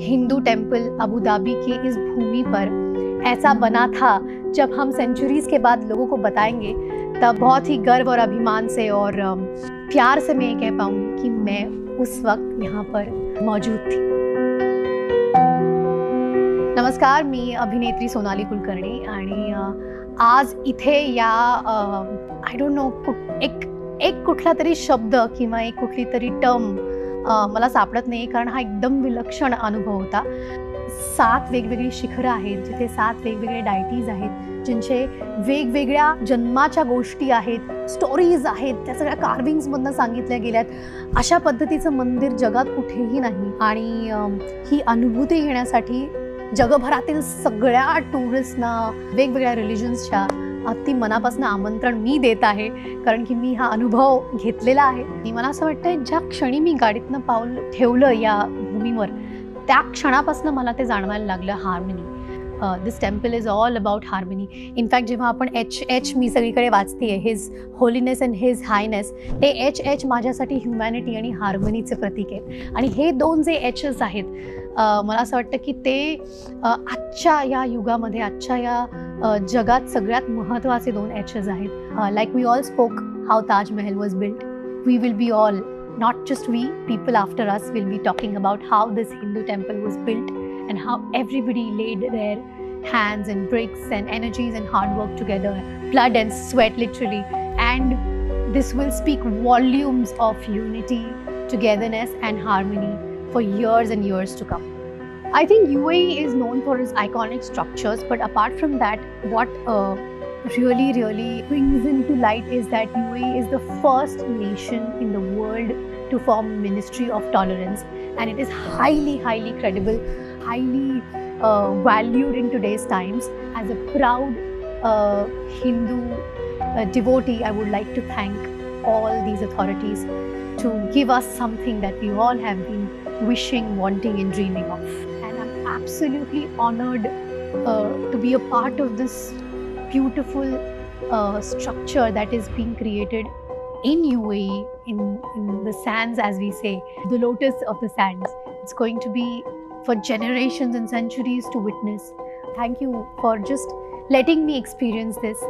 Hindu temple Abu Dhabi की इस भूमि पर ऐसा बना था, जब हम सेंचुरीज के बाद लोगों को बताएँगे, तब बहुत ही गर्व और अभिमान से और प्यार से मैं ये कह पाऊँगी कि मैं उस वक्त यहाँ पर मौजूद थी। नमस्कार, मी अभिनेत्री सोनाली कुलकर्णी आणि आज इथे या आय डोंट नो एक एक कुठला तरी शब्द किंवा एक कुठली तरी टर्म मला सापडत नाही कारण हा एकदम विलक्षण अनुभव होता. सात वेगवेगळी शिखरं आहेत जिथे सात वेगवेगळे डायटीज आहेत ज्यांचे वेगवेगळ्या जन्माच्या गोष्टी आहेत स्टोरीज आहेत त्या सगळ्या कार्विंग्समधनं सांगितल्या गेल्यात. अशा पद्धतीचं मंदिर जगात कुठेही नाही. आणि ही अनुभूती घेण्यासाठी जगभरातील सगळ्या टुरिस्टना वेगवेगळ्या रिलिजन्सच्या अगदी मनापासून आमंत्रण मी देत आहे कारण की मी हा अनुभव घेतलेला आहे. आणि मला असं वाटतं ज्या क्षणी मी गाडीतनं पाऊल ठेवलं या भूमीवर त्या क्षणापासून मला ते जाणवायला लागलं harmony. This temple is all about harmony in fact जेव्हा आपण एच एच मी सगळीकडे वाचते his holiness and his highness ते एच एच माझ्यासाठी ह्युमॅनिटी आणि हार्मनीचे प्रतीक आहेत आणि हे दोन जे एचेस आहेत मला असं वाटतं की ते आजच्या या युगामध्ये आजच्या या जगात सगळ्यात महत्त्वाचे दोन एचेस आहेत like we all spoke how Taj Mahal was built we will be all not just we, people after us will be talking about how this Hindu temple was built and how everybody laid their hands and bricks and energies and hard work together, blood and sweat literally. And this will speak volumes of unity, togetherness, and harmony for years and years to come. I think UAE is known for its iconic structures, but apart from that, what uh, really, really brings into light is that UAE is the first nation in the world to form Ministry of Tolerance, and it is highly, highly credible, highly uh, valued in today's times. As a proud uh, Hindu uh, devotee, I would like to thank all these authorities to give us something that we all have been wishing, wanting, and dreaming of. Absolutely honored uh, to be a part of this beautiful uh, structure that is being created in UAE, in, in the sands, as we say, the lotus of the sands. It's going to be for generations and centuries to witness. Thank you for just letting me experience this